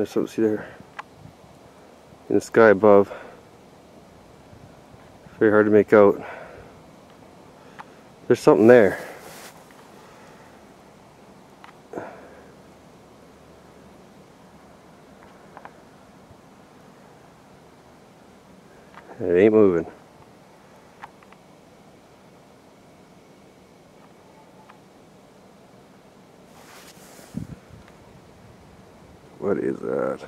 there's something, see there, in the sky above. Very hard to make out. There's something there. It ain't moving. What is that?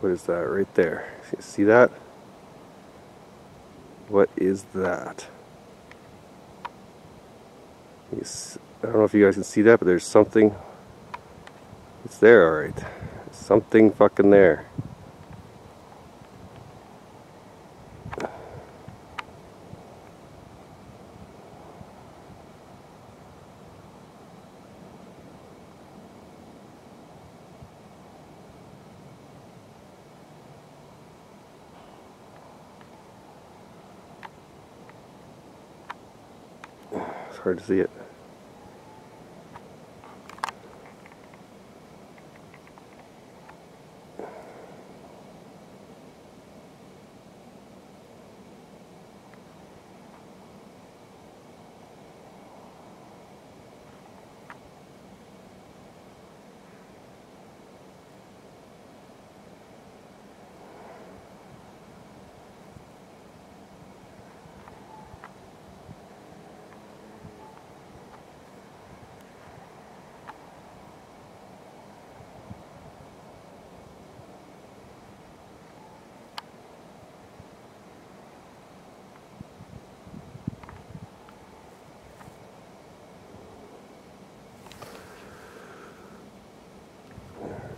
What is that right there? See that? What is that? I don't know if you guys can see that, but there's something. It's there, alright. Something fucking there. Hard to see it.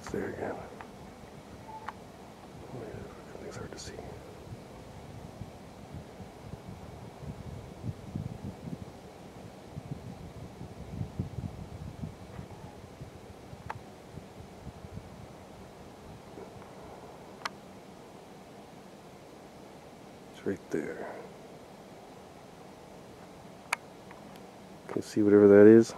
It's there again. Oh, Everything's hard to see. It's right there. Can you see whatever that is?